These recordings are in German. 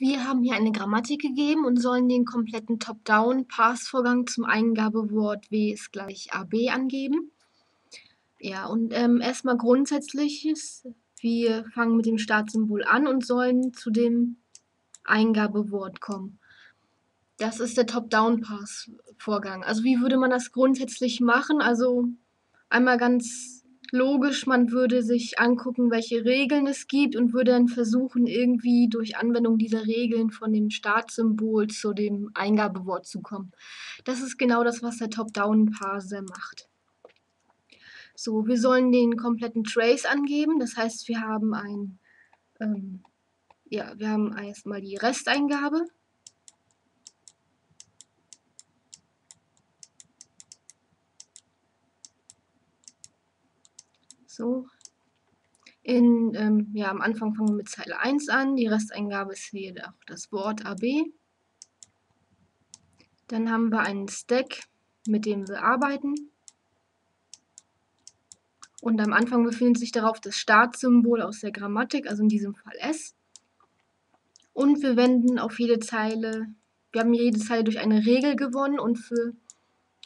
Wir haben hier eine Grammatik gegeben und sollen den kompletten Top-Down-Pass-Vorgang zum Eingabewort W ist gleich AB angeben. Ja, und ähm, erstmal Grundsätzliches. Wir fangen mit dem Startsymbol an und sollen zu dem Eingabewort kommen. Das ist der Top-Down-Pass-Vorgang. Also wie würde man das grundsätzlich machen? Also einmal ganz logisch, man würde sich angucken, welche Regeln es gibt und würde dann versuchen, irgendwie durch Anwendung dieser Regeln von dem Startsymbol zu dem Eingabewort zu kommen. Das ist genau das, was der Top-Down-Parser macht. So, wir sollen den kompletten Trace angeben, das heißt, wir haben ein, ähm, ja, wir haben erstmal die Resteingabe, So. In, ähm, ja, am Anfang fangen wir mit Zeile 1 an. Die Resteingabe ist hier auch das Wort AB. Dann haben wir einen Stack, mit dem wir arbeiten. Und am Anfang befindet sich darauf das Startsymbol aus der Grammatik, also in diesem Fall S. Und wir wenden auf jede Zeile, wir haben jede Zeile durch eine Regel gewonnen und für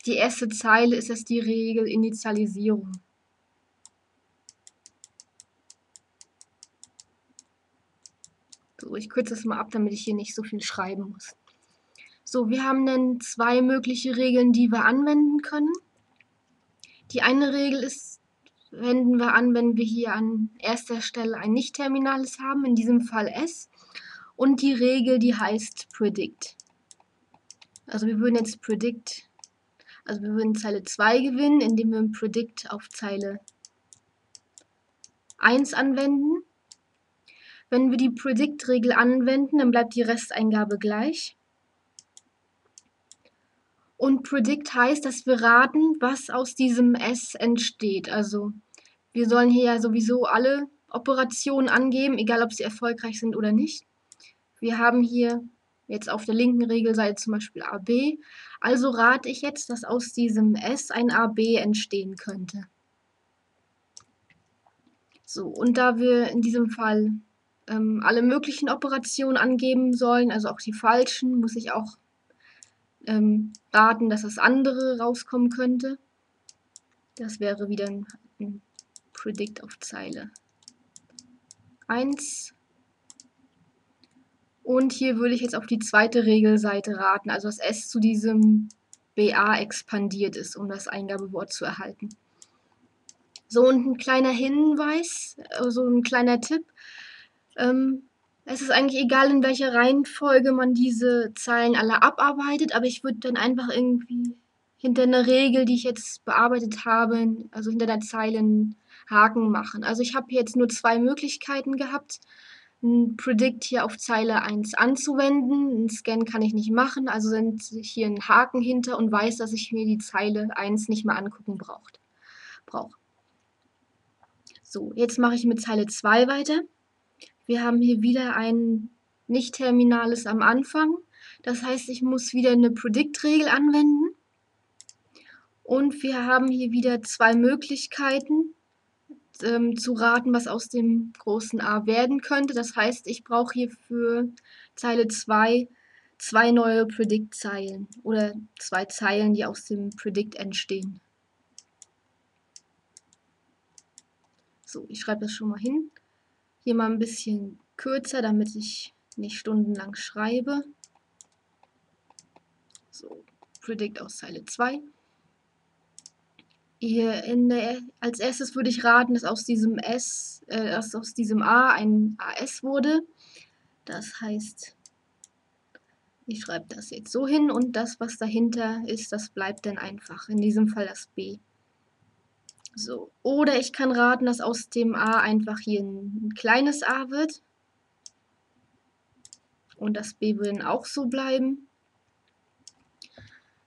die erste Zeile ist es die Regel Initialisierung. So, ich kürze das mal ab, damit ich hier nicht so viel schreiben muss. So, wir haben dann zwei mögliche Regeln, die wir anwenden können. Die eine Regel ist, wenden wir an, wenn wir hier an erster Stelle ein Nicht-Terminales haben, in diesem Fall S. Und die Regel, die heißt Predict. Also wir würden jetzt Predict, also wir würden Zeile 2 gewinnen, indem wir Predict auf Zeile 1 anwenden. Wenn wir die Predict-Regel anwenden, dann bleibt die Resteingabe gleich. Und Predict heißt, dass wir raten, was aus diesem S entsteht. Also wir sollen hier ja sowieso alle Operationen angeben, egal ob sie erfolgreich sind oder nicht. Wir haben hier jetzt auf der linken Regelseite zum Beispiel AB. Also rate ich jetzt, dass aus diesem S ein AB entstehen könnte. So, und da wir in diesem Fall ähm, alle möglichen Operationen angeben sollen, also auch die falschen, muss ich auch ähm, raten, dass das andere rauskommen könnte. Das wäre wieder ein, ein Predict auf Zeile 1. Und hier würde ich jetzt auf die zweite Regelseite raten, also dass S zu diesem BA expandiert ist, um das Eingabewort zu erhalten. So, und ein kleiner Hinweis, also ein kleiner Tipp. Ähm, es ist eigentlich egal, in welcher Reihenfolge man diese Zeilen alle abarbeitet, aber ich würde dann einfach irgendwie hinter einer Regel, die ich jetzt bearbeitet habe, also hinter der Zeile einen Haken machen. Also ich habe jetzt nur zwei Möglichkeiten gehabt, ein Predict hier auf Zeile 1 anzuwenden. Ein Scan kann ich nicht machen, also sind hier ein Haken hinter und weiß, dass ich mir die Zeile 1 nicht mehr angucken brauche. So, jetzt mache ich mit Zeile 2 weiter. Wir haben hier wieder ein Nicht-Terminales am Anfang. Das heißt, ich muss wieder eine Predict-Regel anwenden. Und wir haben hier wieder zwei Möglichkeiten ähm, zu raten, was aus dem großen A werden könnte. Das heißt, ich brauche hier für Zeile 2 zwei neue Predict-Zeilen oder zwei Zeilen, die aus dem Predict entstehen. So, ich schreibe das schon mal hin. Hier mal ein bisschen kürzer, damit ich nicht stundenlang schreibe. So, Predict aus Zeile 2. Hier der, als erstes würde ich raten, dass aus diesem S, äh, dass aus diesem A ein AS wurde. Das heißt, ich schreibe das jetzt so hin und das, was dahinter ist, das bleibt dann einfach. In diesem Fall das B. So. Oder ich kann raten, dass aus dem A einfach hier ein, ein kleines a wird. Und das B wird dann auch so bleiben.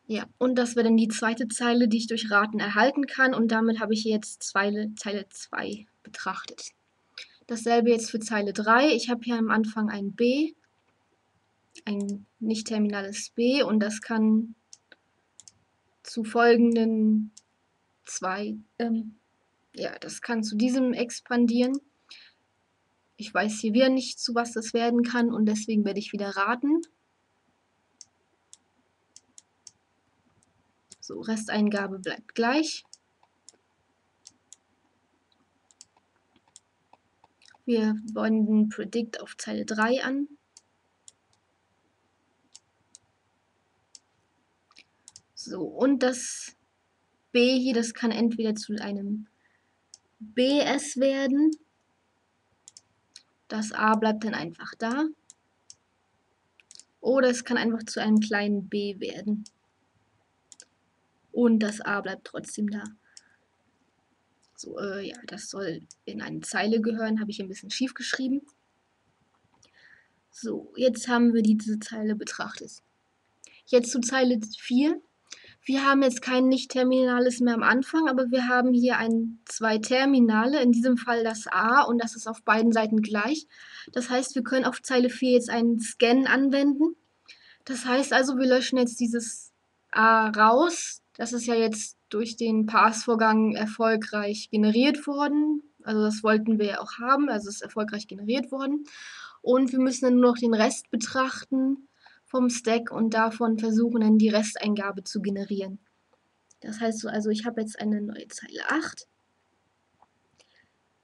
Ja, und das wäre dann die zweite Zeile, die ich durch Raten erhalten kann. Und damit habe ich jetzt Zeile, Zeile 2 betrachtet. Dasselbe jetzt für Zeile 3. Ich habe hier am Anfang ein B, ein nicht terminales B und das kann zu folgenden zwei, ähm, ja, das kann zu diesem expandieren. Ich weiß hier wieder nicht, zu was das werden kann und deswegen werde ich wieder raten. So, Resteingabe bleibt gleich. Wir wenden Predict auf Zeile 3 an. So, und das B hier, das kann entweder zu einem BS werden. Das A bleibt dann einfach da. Oder es kann einfach zu einem kleinen b werden. Und das A bleibt trotzdem da. So, äh, ja, das soll in eine Zeile gehören. Habe ich ein bisschen schief geschrieben. So, jetzt haben wir diese Zeile betrachtet. Jetzt zu Zeile 4. Wir haben jetzt kein Nicht-Terminales mehr am Anfang, aber wir haben hier ein, zwei Terminale, in diesem Fall das A und das ist auf beiden Seiten gleich. Das heißt, wir können auf Zeile 4 jetzt einen Scan anwenden. Das heißt also, wir löschen jetzt dieses A raus. Das ist ja jetzt durch den Pass-Vorgang erfolgreich generiert worden. Also das wollten wir ja auch haben, also es ist erfolgreich generiert worden. Und wir müssen dann nur noch den Rest betrachten vom Stack und davon versuchen dann die Resteingabe zu generieren. Das heißt so, also ich habe jetzt eine neue Zeile 8.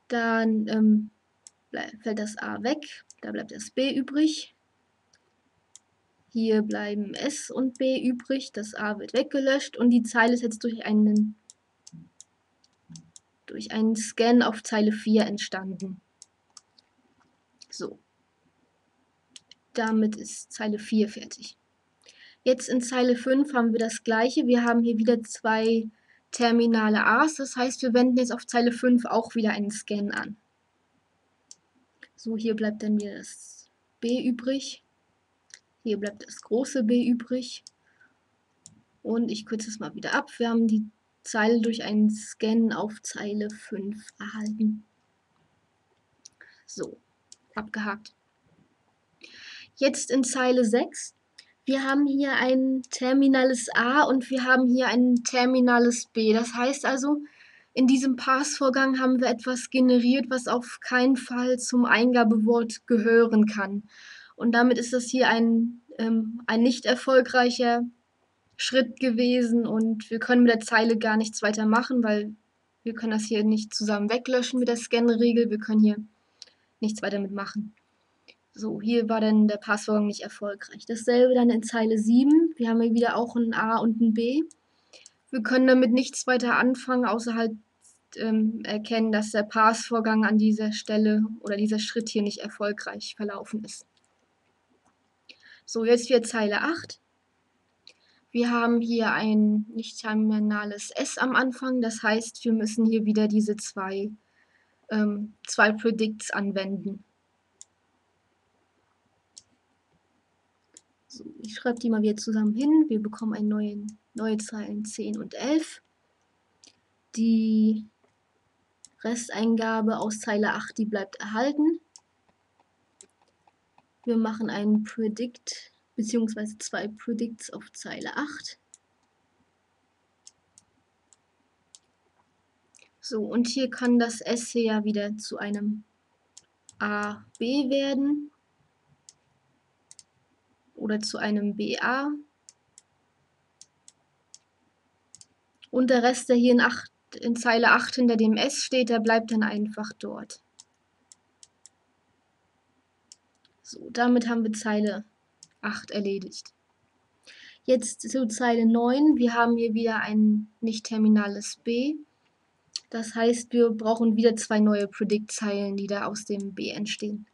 Dann ähm, fällt das A weg, da bleibt das B übrig. Hier bleiben S und B übrig, das A wird weggelöscht und die Zeile ist jetzt durch einen, durch einen Scan auf Zeile 4 entstanden. So, damit ist Zeile 4 fertig. Jetzt in Zeile 5 haben wir das gleiche. Wir haben hier wieder zwei terminale A's. Das heißt, wir wenden jetzt auf Zeile 5 auch wieder einen Scan an. So, hier bleibt dann wieder das B übrig. Hier bleibt das große B übrig. Und ich kürze es mal wieder ab. Wir haben die Zeile durch einen Scan auf Zeile 5 erhalten. So, abgehakt. Jetzt in Zeile 6. Wir haben hier ein terminales A und wir haben hier ein terminales B. Das heißt also, in diesem Pass-Vorgang haben wir etwas generiert, was auf keinen Fall zum Eingabewort gehören kann. Und damit ist das hier ein, ähm, ein nicht erfolgreicher Schritt gewesen und wir können mit der Zeile gar nichts weiter machen, weil wir können das hier nicht zusammen weglöschen mit der Scan-Regel. Wir können hier nichts weiter mitmachen. So, hier war dann der Passvorgang nicht erfolgreich. Dasselbe dann in Zeile 7. Wir haben hier wieder auch ein A und ein B. Wir können damit nichts weiter anfangen, außer halt ähm, erkennen, dass der Passvorgang an dieser Stelle oder dieser Schritt hier nicht erfolgreich verlaufen ist. So, jetzt wieder Zeile 8. Wir haben hier ein nicht terminales S am Anfang, das heißt, wir müssen hier wieder diese zwei, ähm, zwei Predicts anwenden. So, ich schreibe die mal wieder zusammen hin. Wir bekommen ein neue, neue Zeilen 10 und 11. Die Resteingabe aus Zeile 8, die bleibt erhalten. Wir machen einen Predict beziehungsweise zwei Predicts auf Zeile 8. So, und hier kann das S ja wieder zu einem A, B werden oder zu einem BA. Und der Rest, der hier in, 8, in Zeile 8 hinter dem S steht, der bleibt dann einfach dort. So, damit haben wir Zeile 8 erledigt. Jetzt zu Zeile 9. Wir haben hier wieder ein nicht terminales B. Das heißt, wir brauchen wieder zwei neue Predict-Zeilen, die da aus dem B entstehen.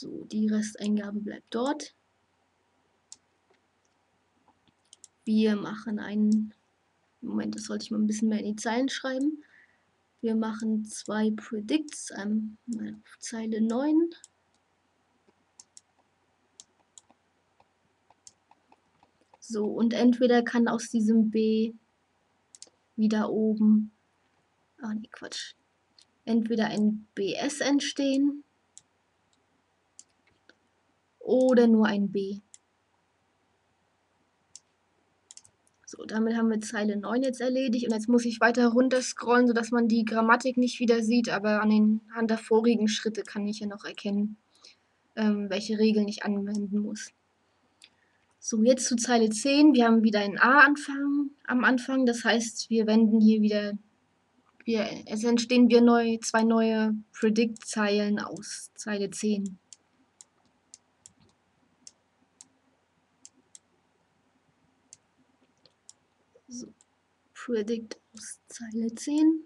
So, die Resteingabe bleibt dort. Wir machen einen, Moment, das sollte ich mal ein bisschen mehr in die Zeilen schreiben. Wir machen zwei Predicts, einmal auf Zeile 9. So, und entweder kann aus diesem B wieder oben, ah ne Quatsch, entweder ein BS entstehen oder nur ein B. So, damit haben wir Zeile 9 jetzt erledigt und jetzt muss ich weiter runter scrollen, sodass man die Grammatik nicht wieder sieht, aber an den Hand der vorigen Schritte kann ich ja noch erkennen, ähm, welche Regeln ich anwenden muss. So, jetzt zu Zeile 10. Wir haben wieder ein A-Anfang am Anfang, das heißt, wir wenden hier wieder, wir, es entstehen wir neu, zwei neue Predict-Zeilen aus Zeile 10. So, Predict aus Zeile 10.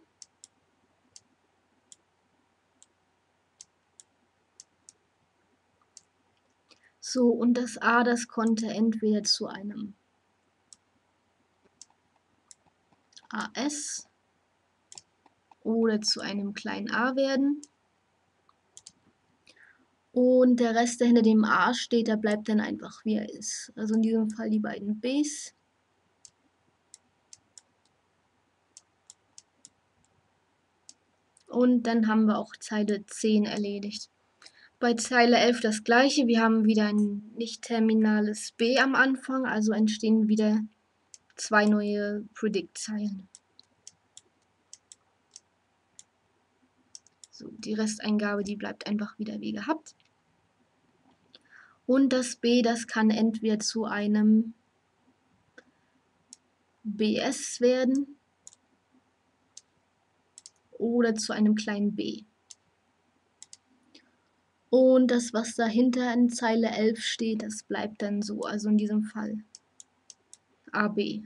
So, und das A, das konnte entweder zu einem AS oder zu einem kleinen a werden. Und der Rest, der hinter dem a steht, der bleibt dann einfach wie er ist. Also in diesem Fall die beiden b's. Und dann haben wir auch Zeile 10 erledigt. Bei Zeile 11 das gleiche. Wir haben wieder ein nicht terminales B am Anfang, also entstehen wieder zwei neue Predict-Zeilen. So, die Resteingabe, die bleibt einfach wieder wie gehabt. Und das B, das kann entweder zu einem BS werden oder zu einem kleinen b. Und das, was dahinter in Zeile 11 steht, das bleibt dann so. Also in diesem Fall AB.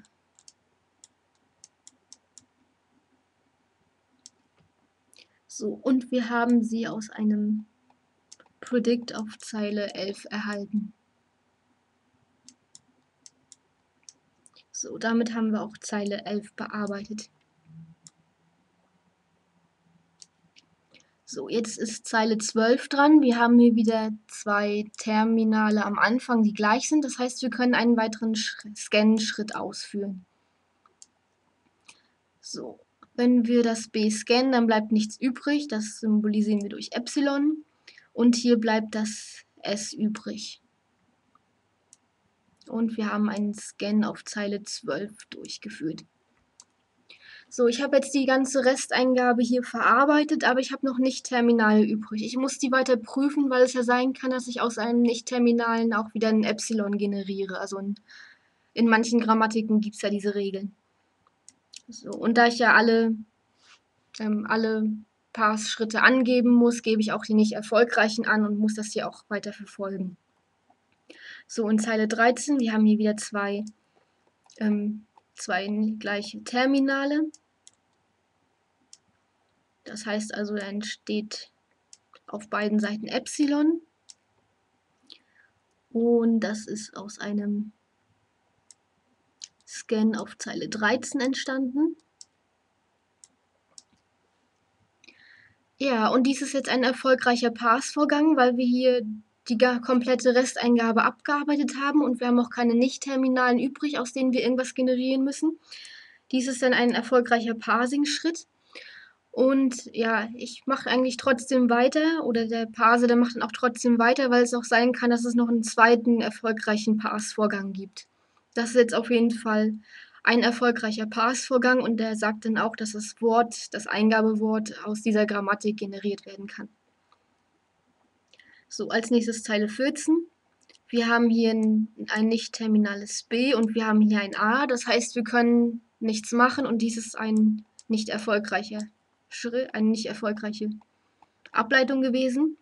So, und wir haben sie aus einem Predict auf Zeile 11 erhalten. So, damit haben wir auch Zeile 11 bearbeitet. So, jetzt ist Zeile 12 dran. Wir haben hier wieder zwei Terminale am Anfang, die gleich sind. Das heißt, wir können einen weiteren Scan-Schritt ausführen. So, wenn wir das B scannen, dann bleibt nichts übrig. Das symbolisieren wir durch Epsilon. Und hier bleibt das S übrig. Und wir haben einen Scan auf Zeile 12 durchgeführt. So, ich habe jetzt die ganze Resteingabe hier verarbeitet, aber ich habe noch Nicht-Terminale übrig. Ich muss die weiter prüfen, weil es ja sein kann, dass ich aus einem Nicht-Terminalen auch wieder ein Epsilon generiere. Also in, in manchen Grammatiken gibt es ja diese Regeln. So, und da ich ja alle, ähm, alle Pass-Schritte angeben muss, gebe ich auch die nicht erfolgreichen an und muss das hier auch weiter verfolgen. So, in Zeile 13, wir haben hier wieder zwei ähm, zwei gleiche Terminale. Das heißt also, da entsteht auf beiden Seiten Epsilon. Und das ist aus einem Scan auf Zeile 13 entstanden. Ja, und dies ist jetzt ein erfolgreicher Pass-Vorgang, weil wir hier die komplette Resteingabe abgearbeitet haben und wir haben auch keine Nicht-Terminalen übrig, aus denen wir irgendwas generieren müssen. Dies ist dann ein erfolgreicher Parsing-Schritt. Und ja, ich mache eigentlich trotzdem weiter oder der Parser, der macht dann auch trotzdem weiter, weil es auch sein kann, dass es noch einen zweiten erfolgreichen Pass-Vorgang gibt. Das ist jetzt auf jeden Fall ein erfolgreicher Pass-Vorgang und der sagt dann auch, dass das Wort, das Eingabewort aus dieser Grammatik generiert werden kann. So, als nächstes Zeile 14. Wir haben hier ein, ein nicht terminales B und wir haben hier ein A. Das heißt, wir können nichts machen und dies ist ein nicht erfolgreicher Schritt, eine nicht erfolgreiche Ableitung gewesen.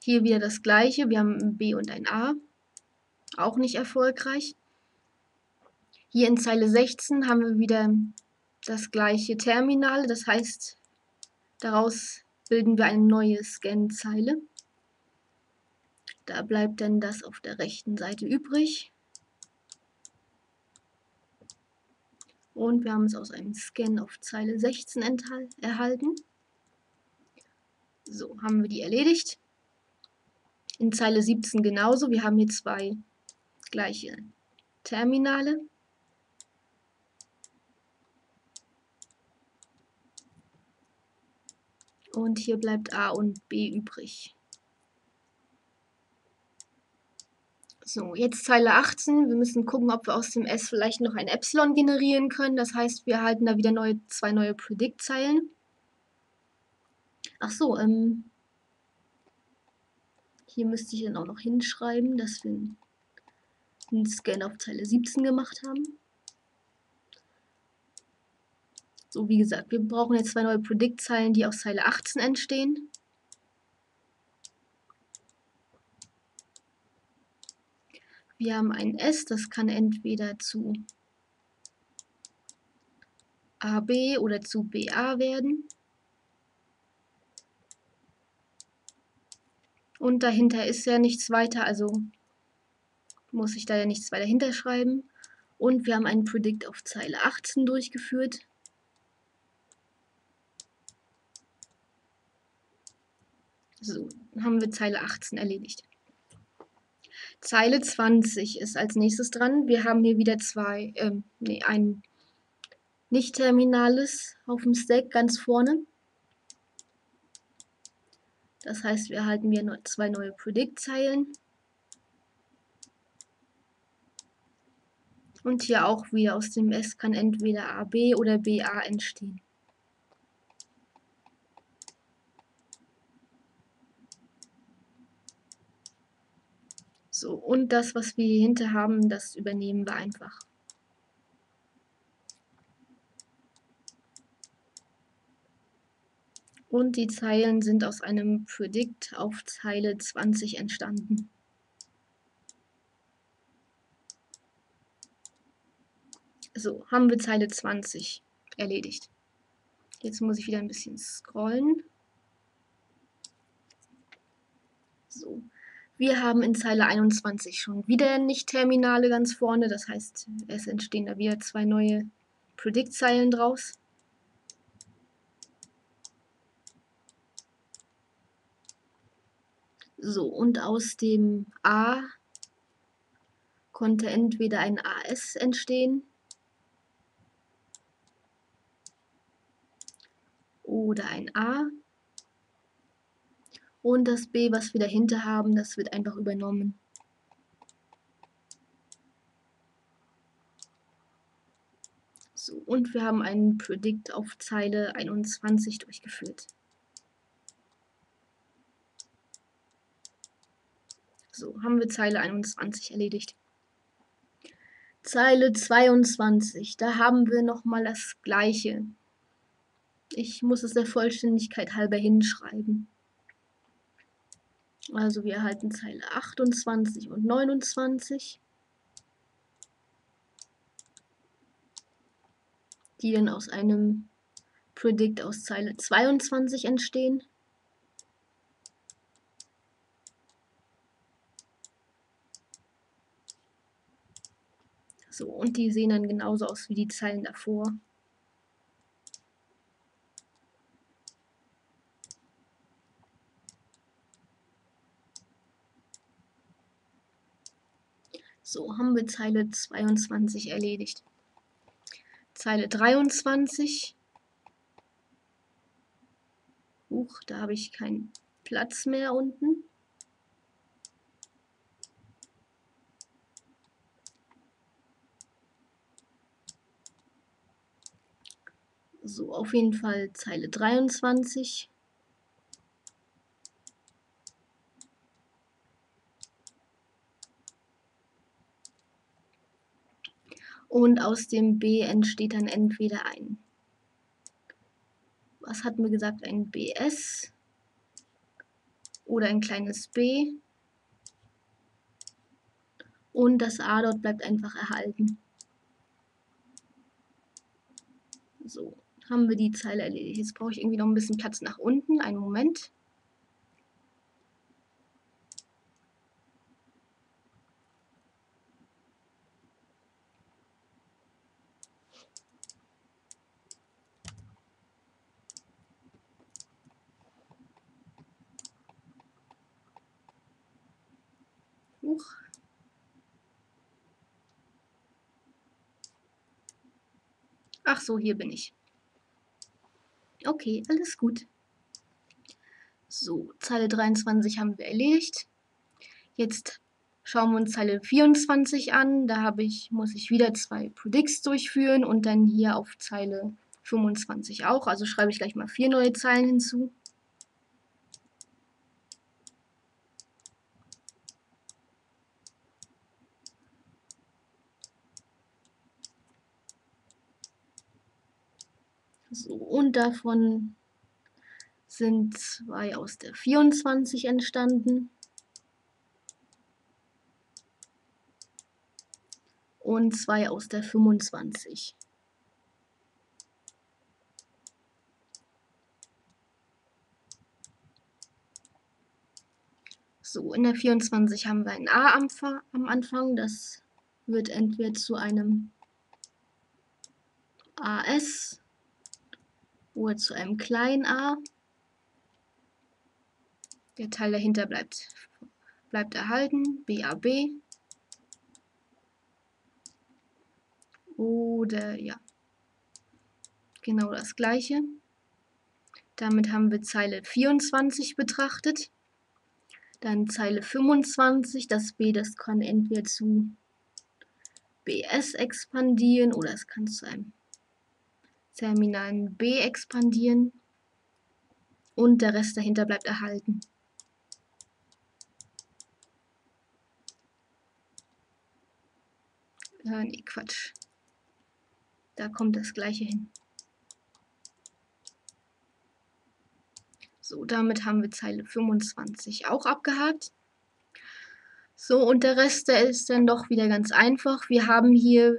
Hier wieder das gleiche. Wir haben ein B und ein A. Auch nicht erfolgreich. Hier in Zeile 16 haben wir wieder das gleiche Terminal. Das heißt, daraus bilden wir eine neue Scan-Zeile. Da bleibt dann das auf der rechten Seite übrig. Und wir haben es aus einem Scan auf Zeile 16 erhalten. So, haben wir die erledigt. In Zeile 17 genauso. Wir haben hier zwei gleiche Terminale. Und hier bleibt A und B übrig. So, jetzt Zeile 18. Wir müssen gucken, ob wir aus dem S vielleicht noch ein Epsilon generieren können. Das heißt, wir erhalten da wieder neue, zwei neue Predict-Zeilen. Ach so, ähm, hier müsste ich dann auch noch hinschreiben, dass wir einen Scan auf Zeile 17 gemacht haben. So, wie gesagt, wir brauchen jetzt zwei neue Predict-Zeilen, die aus Zeile 18 entstehen. Wir haben ein S, das kann entweder zu AB oder zu BA werden. Und dahinter ist ja nichts weiter, also muss ich da ja nichts weiter hinterschreiben. Und wir haben einen Predict auf Zeile 18 durchgeführt. So, haben wir Zeile 18 erledigt. Zeile 20 ist als nächstes dran. Wir haben hier wieder zwei, ähm, nee, ein nicht-terminales auf dem Stack ganz vorne. Das heißt, wir erhalten hier zwei neue Predict-Zeilen. Und hier auch wieder aus dem S kann entweder AB oder BA entstehen. So, und das, was wir hier hinter haben, das übernehmen wir einfach. Und die Zeilen sind aus einem Predict auf Zeile 20 entstanden. So, haben wir Zeile 20 erledigt. Jetzt muss ich wieder ein bisschen scrollen. So, wir haben in Zeile 21 schon wieder Nicht-Terminale ganz vorne. Das heißt, es entstehen da wieder zwei neue Predict-Zeilen draus. So, und aus dem A konnte entweder ein AS entstehen oder ein A und das B, was wir dahinter haben, das wird einfach übernommen. So, und wir haben einen Predict auf Zeile 21 durchgeführt. So, haben wir Zeile 21 erledigt. Zeile 22, da haben wir nochmal das gleiche. Ich muss es der Vollständigkeit halber hinschreiben. Also wir erhalten Zeile 28 und 29. Die dann aus einem Predict aus Zeile 22 entstehen. So, und die sehen dann genauso aus wie die Zeilen davor. So, haben wir Zeile 22 erledigt. Zeile 23. Huch, da habe ich keinen Platz mehr unten. So, auf jeden Fall Zeile 23. Und aus dem B entsteht dann entweder ein, was hatten wir gesagt, ein BS oder ein kleines B. Und das A dort bleibt einfach erhalten. So, haben wir die Zeile erledigt. Jetzt brauche ich irgendwie noch ein bisschen Platz nach unten. Einen Moment. Huch. Ach so, hier bin ich. Okay, alles gut. So, Zeile 23 haben wir erledigt. Jetzt Schauen wir uns Zeile 24 an. Da habe ich, muss ich wieder zwei Predicts durchführen und dann hier auf Zeile 25 auch. Also schreibe ich gleich mal vier neue Zeilen hinzu. So, und davon sind zwei aus der 24 entstanden. und zwei aus der 25. So, in der 24 haben wir ein A am, am Anfang. Das wird entweder zu einem AS oder zu einem kleinen a. Der Teil dahinter bleibt, bleibt erhalten, BAB. Oder ja, genau das gleiche. Damit haben wir Zeile 24 betrachtet. Dann Zeile 25, das B, das kann entweder zu BS expandieren oder es kann zu einem terminalen B expandieren. Und der Rest dahinter bleibt erhalten. Äh, nee, Quatsch. Da kommt das gleiche hin. So, damit haben wir Zeile 25 auch abgehakt. So, und der Rest, der ist dann doch wieder ganz einfach. Wir haben hier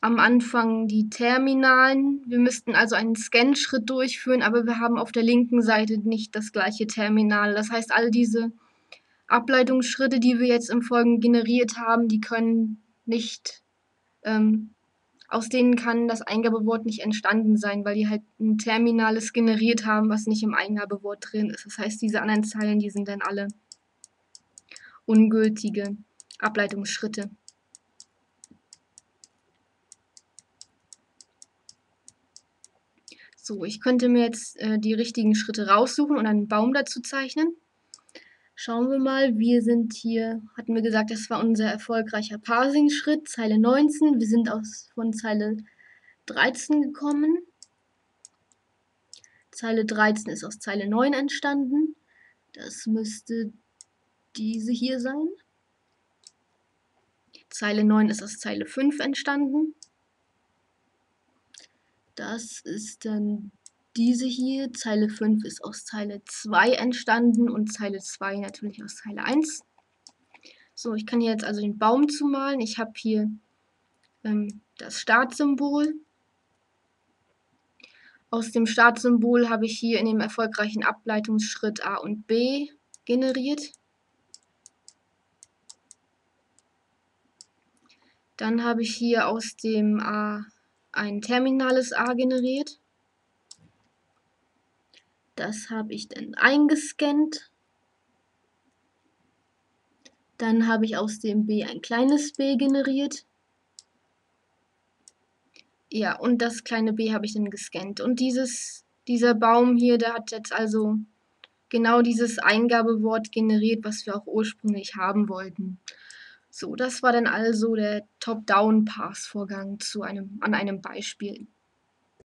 am Anfang die Terminalen. Wir müssten also einen Scan-Schritt durchführen, aber wir haben auf der linken Seite nicht das gleiche Terminal. Das heißt, all diese Ableitungsschritte, die wir jetzt im Folgenden generiert haben, die können nicht ähm, aus denen kann das Eingabewort nicht entstanden sein, weil die halt ein Terminales generiert haben, was nicht im Eingabewort drin ist. Das heißt, diese anderen Zeilen, die sind dann alle ungültige Ableitungsschritte. So, ich könnte mir jetzt äh, die richtigen Schritte raussuchen und einen Baum dazu zeichnen. Schauen wir mal, wir sind hier, hatten wir gesagt, das war unser erfolgreicher Parsing-Schritt, Zeile 19. Wir sind aus, von Zeile 13 gekommen. Zeile 13 ist aus Zeile 9 entstanden. Das müsste diese hier sein. Zeile 9 ist aus Zeile 5 entstanden. Das ist dann diese hier, Zeile 5 ist aus Zeile 2 entstanden und Zeile 2 natürlich aus Zeile 1. So, ich kann hier jetzt also den Baum zumalen. Ich habe hier ähm, das Startsymbol. Aus dem Startsymbol habe ich hier in dem erfolgreichen Ableitungsschritt A und B generiert. Dann habe ich hier aus dem A ein terminales A generiert. Das habe ich dann eingescannt. Dann habe ich aus dem B ein kleines b generiert. Ja, und das kleine b habe ich dann gescannt. Und dieses, dieser Baum hier, der hat jetzt also genau dieses Eingabewort generiert, was wir auch ursprünglich haben wollten. So, das war dann also der Top-Down-Pass-Vorgang einem, an einem Beispiel.